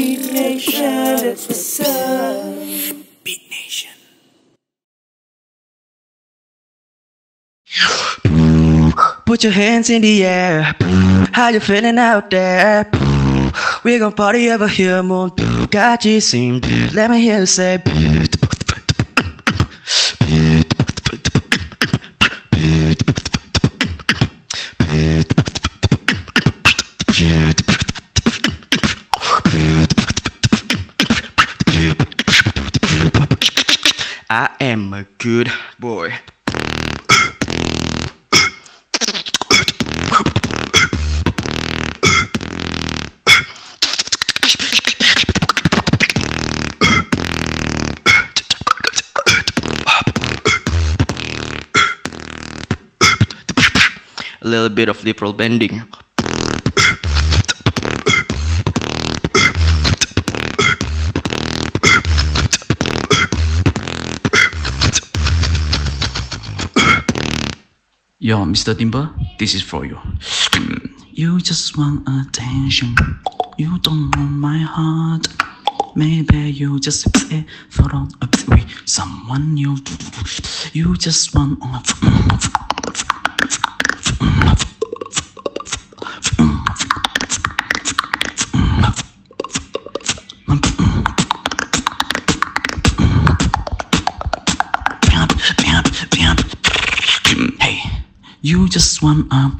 Beat Nation, it's what's up. Beat Nation. Put your hands in the air. How you feeling out there? We gon' party over here, moon. Got you sing. Let me hear you say. I am a good boy. A little bit of roll bending. Yo, Mr. Dimple, this is for you. You just want attention. You don't want my heart. Maybe you just fall on with someone new. You just want. You just want a.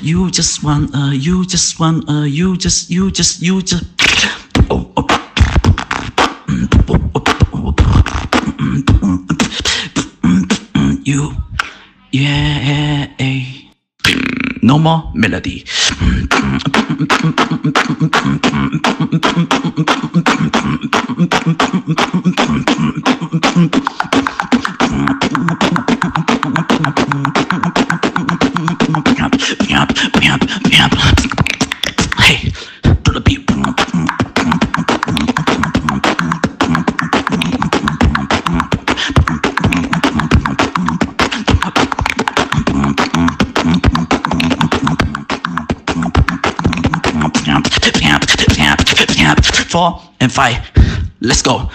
You just want a, uh, you just want a, uh, you just, you just, you just. Oh, oh. You, yeah, eh. no more melody. Four and five. Let's go.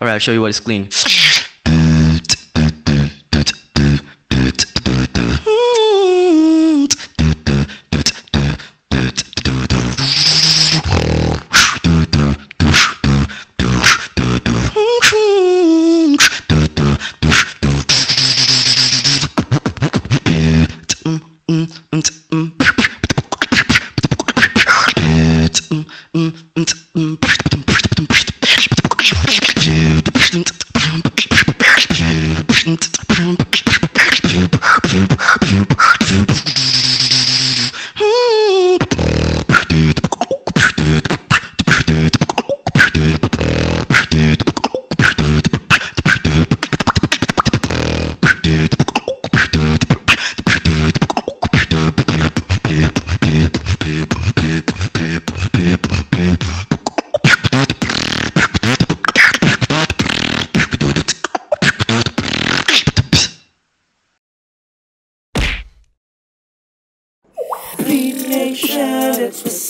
Alright, I'll show you what is clean. Nation, what's up.